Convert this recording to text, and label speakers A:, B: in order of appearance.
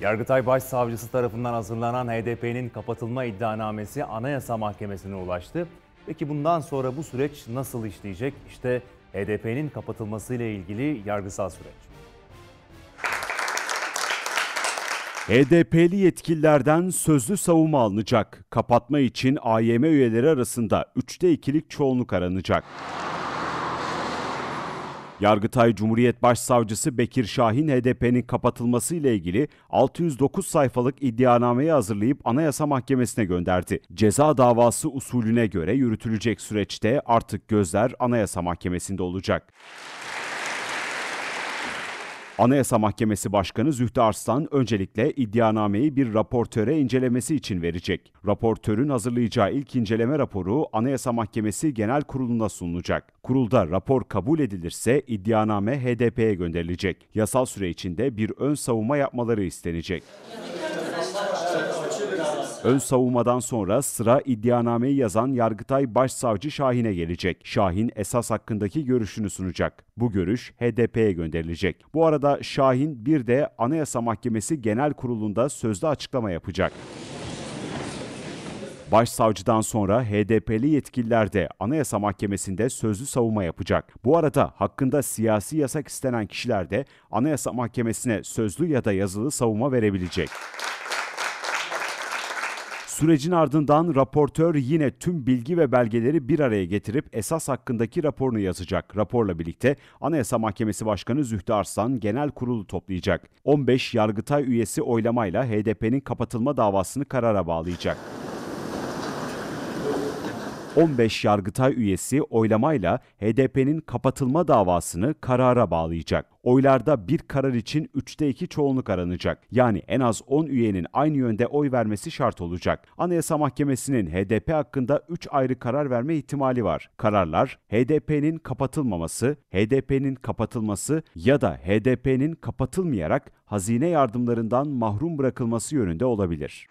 A: Yargıtay Başsavcısı tarafından hazırlanan HDP'nin kapatılma iddianamesi Anayasa Mahkemesi'ne ulaştı. Peki bundan sonra bu süreç nasıl işleyecek? İşte HDP'nin kapatılmasıyla ilgili yargısal süreç.
B: HDP'li yetkililerden sözlü savunma alınacak. Kapatma için AYM üyeleri arasında 3'te 2'lik çoğunluk aranacak. Yargıtay Cumhuriyet Başsavcısı Bekir Şahin HDP'nin kapatılması ile ilgili 609 sayfalık iddianameyi hazırlayıp Anayasa Mahkemesi'ne gönderdi. Ceza davası usulüne göre yürütülecek süreçte artık gözler Anayasa Mahkemesi'nde olacak. Anayasa Mahkemesi Başkanı Zühtü Arslan öncelikle iddianameyi bir raportöre incelemesi için verecek. Raportörün hazırlayacağı ilk inceleme raporu Anayasa Mahkemesi Genel Kurulu'na sunulacak. Kurulda rapor kabul edilirse iddianame HDP'ye gönderilecek. Yasal süre içinde bir ön savunma yapmaları istenecek. Ön savunmadan sonra sıra iddianameyi yazan Yargıtay Başsavcı Şahin'e gelecek. Şahin esas hakkındaki görüşünü sunacak. Bu görüş HDP'ye gönderilecek. Bu arada Şahin bir de Anayasa Mahkemesi Genel Kurulu'nda sözlü açıklama yapacak. Başsavcıdan sonra HDP'li yetkililer de Anayasa Mahkemesi'nde sözlü savunma yapacak. Bu arada hakkında siyasi yasak istenen kişiler de Anayasa Mahkemesi'ne sözlü ya da yazılı savunma verebilecek. Sürecin ardından raportör yine tüm bilgi ve belgeleri bir araya getirip esas hakkındaki raporunu yazacak. Raporla birlikte Anayasa Mahkemesi Başkanı Zühtü Arslan genel kurulu toplayacak. 15 Yargıtay üyesi oylamayla HDP'nin kapatılma davasını karara bağlayacak. 15 Yargıtay üyesi oylamayla HDP'nin kapatılma davasını karara bağlayacak. Oylarda bir karar için 3'te 2 çoğunluk aranacak. Yani en az 10 üyenin aynı yönde oy vermesi şart olacak. Anayasa Mahkemesi'nin HDP hakkında 3 ayrı karar verme ihtimali var. Kararlar HDP'nin kapatılmaması, HDP'nin kapatılması ya da HDP'nin kapatılmayarak hazine yardımlarından mahrum bırakılması yönünde olabilir.